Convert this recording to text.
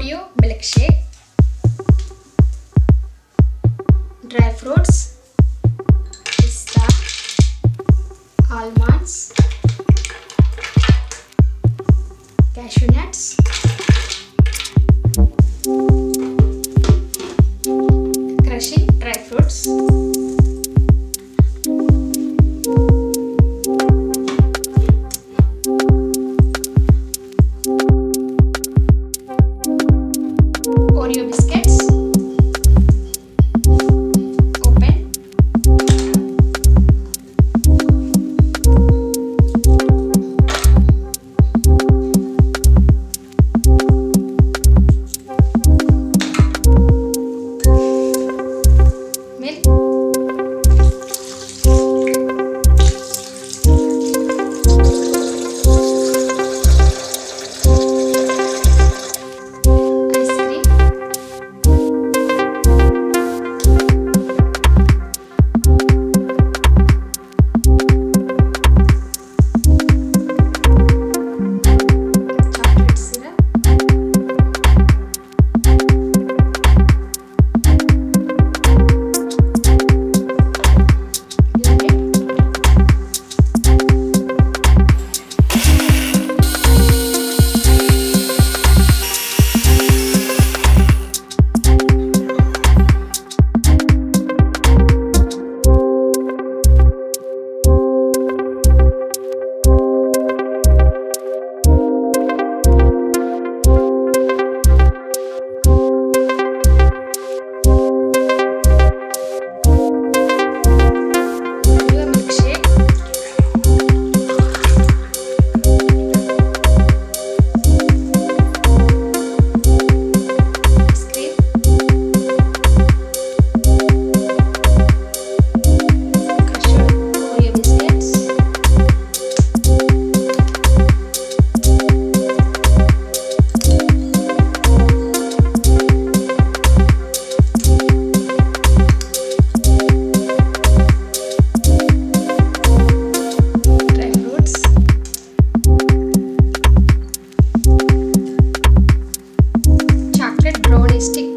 Oreo milk shake dry fruits पिस्ता almonds cashew crushing dry fruits your biscuits. stick